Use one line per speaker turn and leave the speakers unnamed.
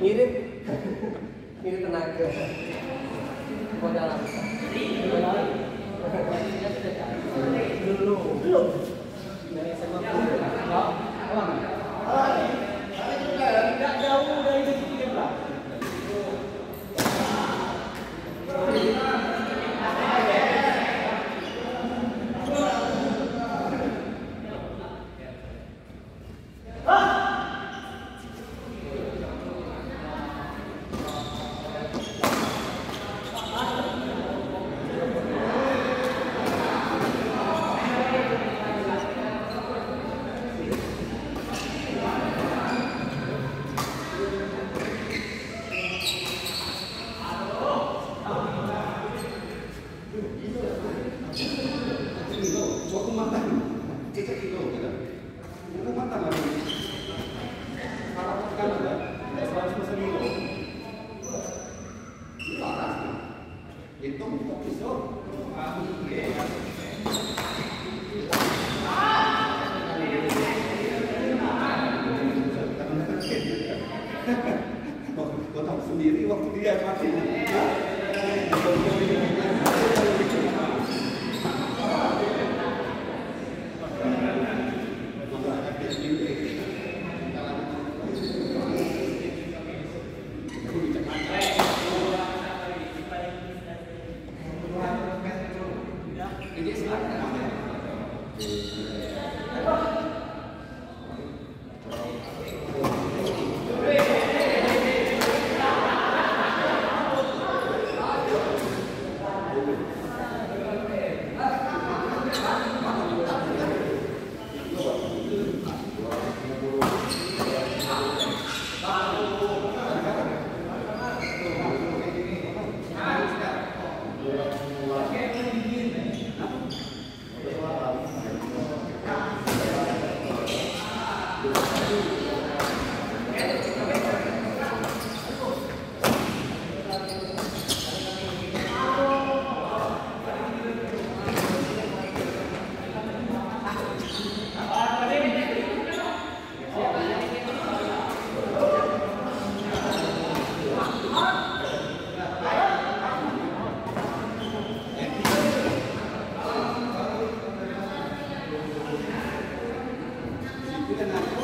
Ngirit. Ngirit tenaga. Kepada alam. Dulu. Belum.
조금 만나면 깨끗해도 그냥 조금 만나면 사람 가는데 사람 선생님도 이거 알았어 얘 너무 뽑혔어 아 이게 Kau tahu sendiri waktu dia mati. Good night.